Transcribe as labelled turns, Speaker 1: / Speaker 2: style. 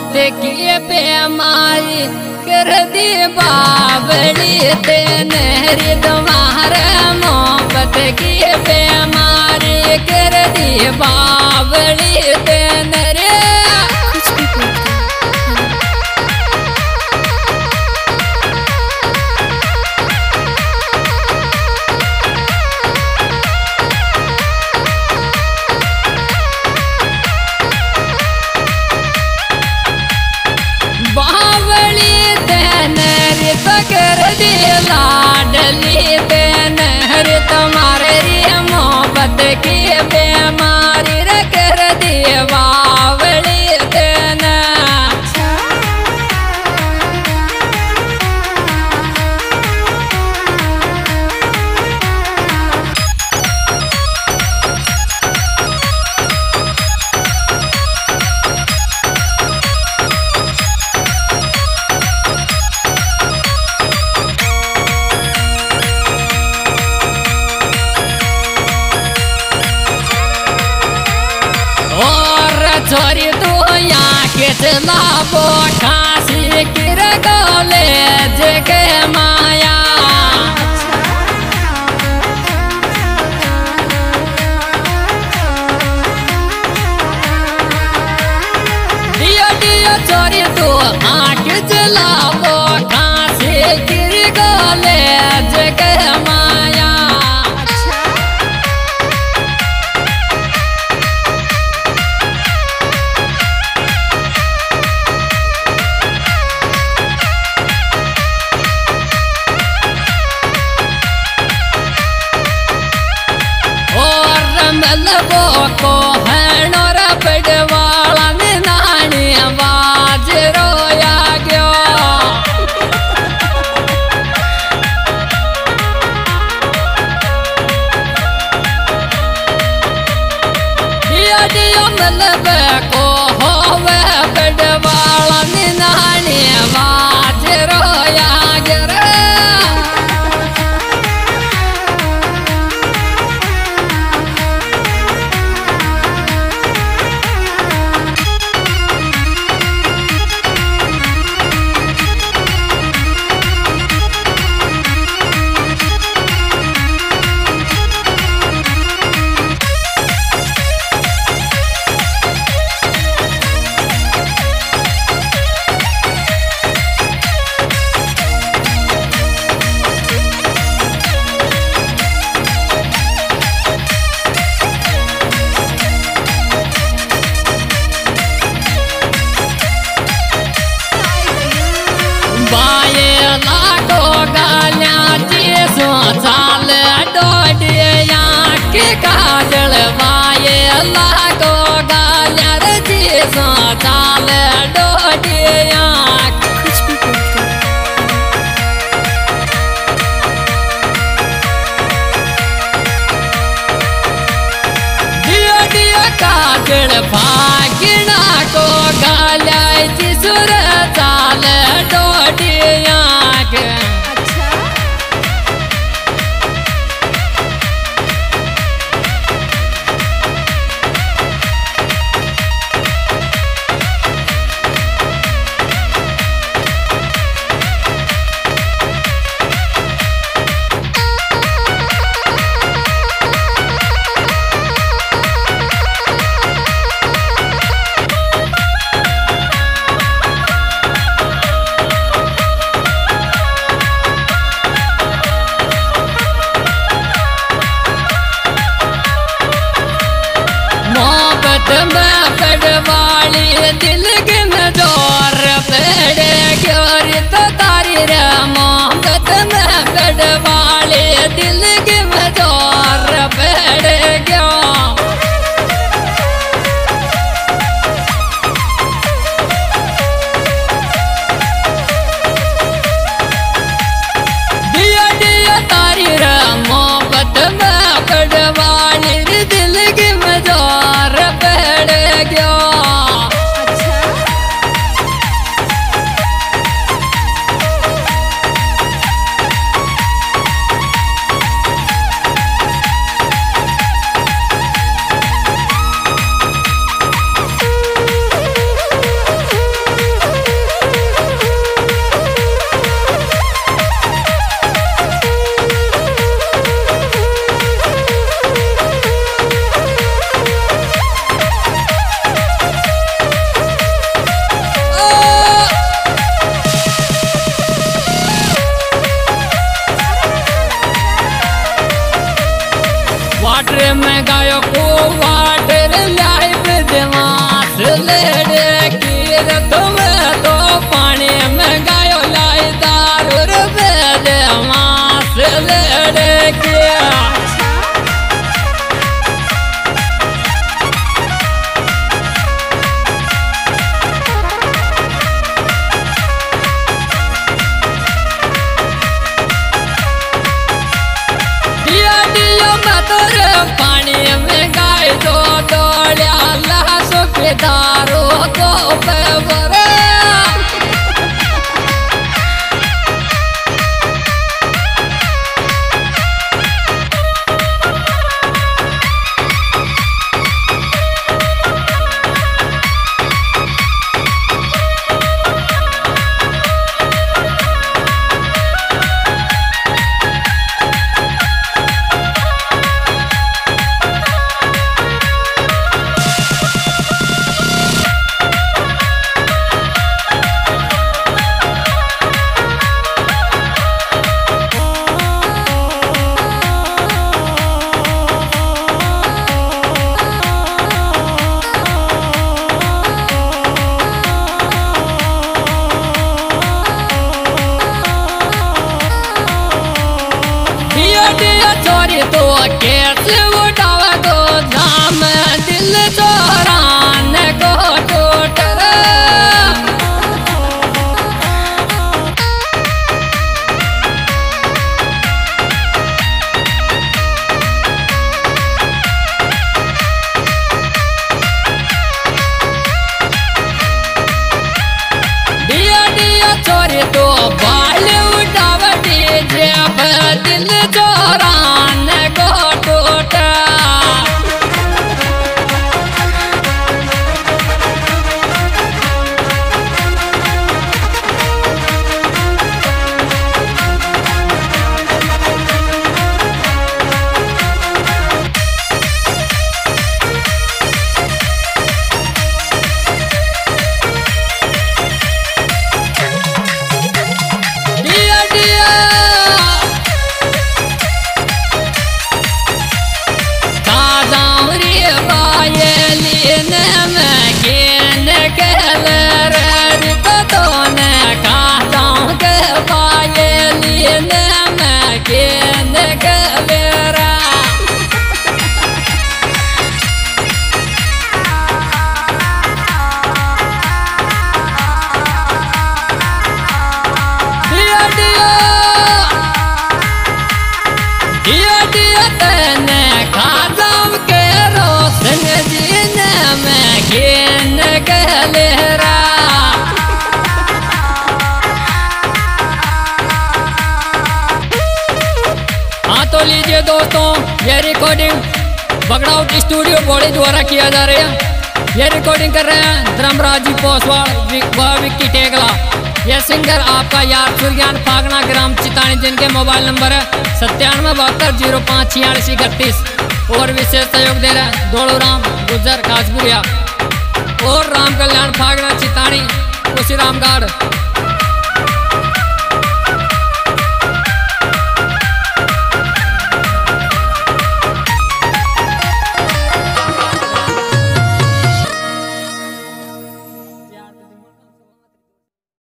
Speaker 1: की बेमारी, कर दी बाबड़ी ते नहरी तुम्हारे मोहब्बत की बेमारी, कर दी बाबली तेनरे लाडली हर तुम्हारे मोहब्बत की बेमारी। यहाँ वो खासी मलबो को है चाल डोडिया के काजल बाये लाखो रे मैं गायो को वाट लाइफ देवा। डियो डियो चोरी तो कैसे उठावा तो धाम दिल चोरान recording बगड़ाउट स्टूडियो बॉडी द्वारा किया जा रहा है। ये रिकॉर्डिंग कर रहे हैं धर्मराजी पोसवाल विक्की टेगला ये सिंगर आपका यार सुरज्ञान फागना ग्राम चितानी, जिनके मोबाइल नंबर है सत्तानवे बहत्तर ज़ीरो पाँच छियालीस इकतीस। और विशेष सहयोग दे रहे हैं दोड़ो राम गुजर खासपुरिया और राम कल्याण फागना चितानी उसी रामगढ़